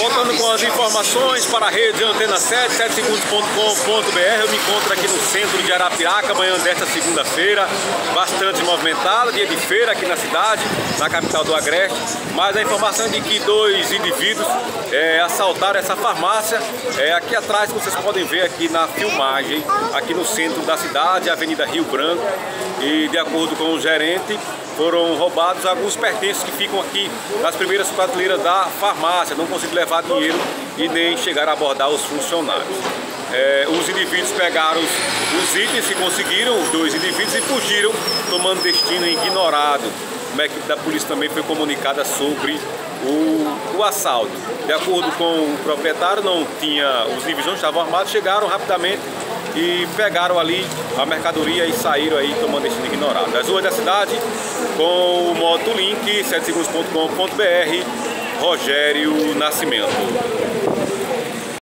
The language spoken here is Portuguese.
Voltando com as informações para a rede Antena 7, 7segundos.com.br. Eu me encontro aqui no centro de Arapiraca, amanhã desta segunda-feira, bastante movimentada, dia de feira aqui na cidade, na capital do Agreste. Mas a informação é de que dois indivíduos é, assaltaram essa farmácia é, aqui atrás, vocês podem ver aqui na filmagem, aqui no centro da cidade, Avenida Rio Branco. E de acordo com o gerente, foram roubados alguns pertences que ficam aqui nas primeiras prateleiras da farmácia. Não conseguiram levar dinheiro e nem chegaram a abordar os funcionários. É, os indivíduos pegaram os, itens que conseguiram, os dois indivíduos, e fugiram, tomando destino ignorado. Uma equipe da polícia também foi comunicada sobre o, o assalto. De acordo com o proprietário, não tinha, os indivíduos não estavam armados, chegaram rapidamente e pegaram ali a mercadoria e saíram aí tomando destino ignorado. As ruas da cidade com o Moto Link, 7segundos.com.br, Rogério Nascimento.